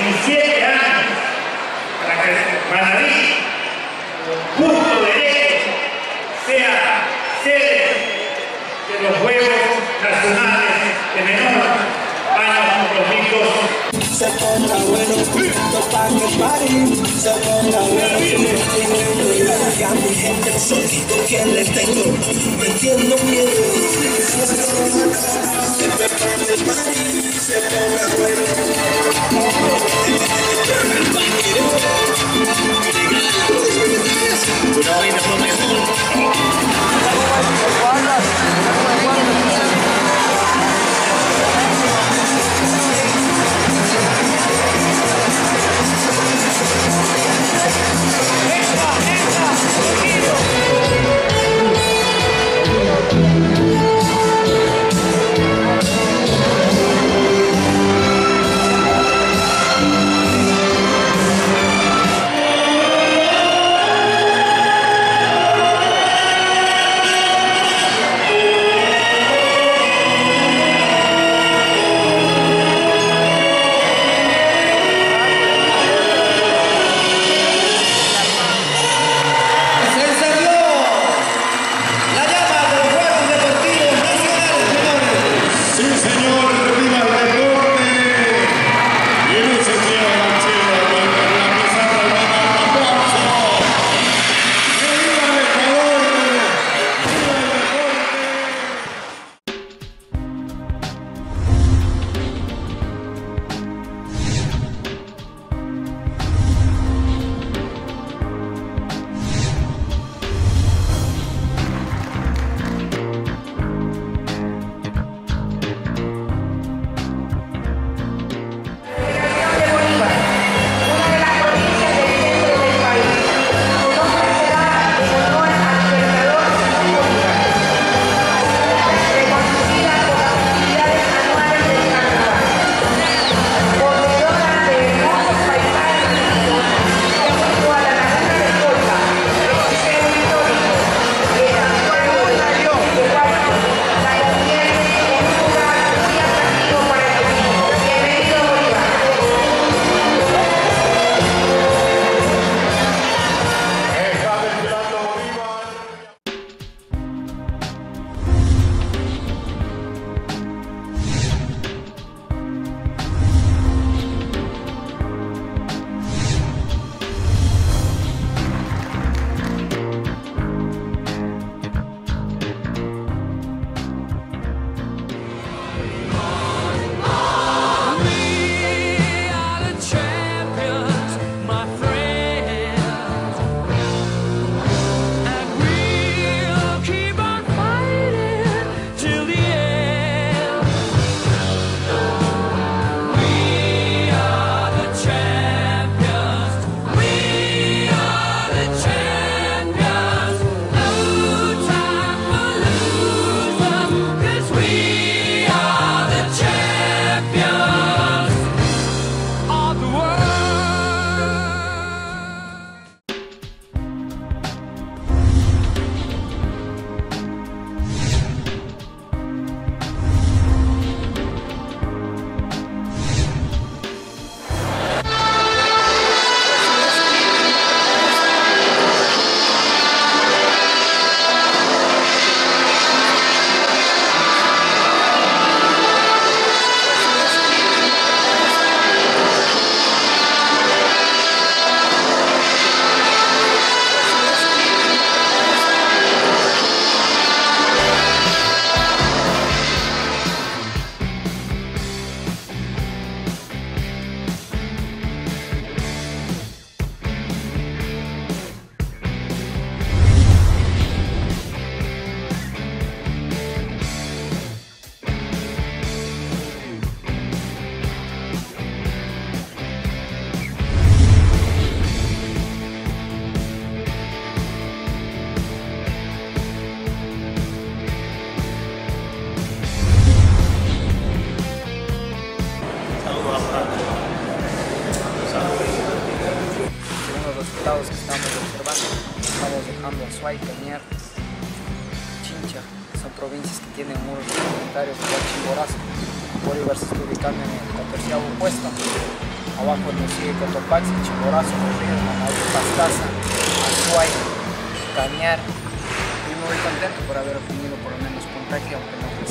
17 años para que Manaví, justo derecho, sea sede de los Juegos Nacionales de Menor año 2012. Se bueno, el party, se bueno, y a mi gente que le tengo, miedo. que estamos observando. Estamos dejando Azuay, Cañar, Chincha, son provincias que tienen muros comunitarios igual Chimborazo. Bolívar se está ubicando en el 14 puesto. Abajo nos sigue Cotopaxi, Chimborazo, Pastaza, Azuay, Cañar. Estoy muy contento por haber obtenido por lo menos puntaje, aunque no fue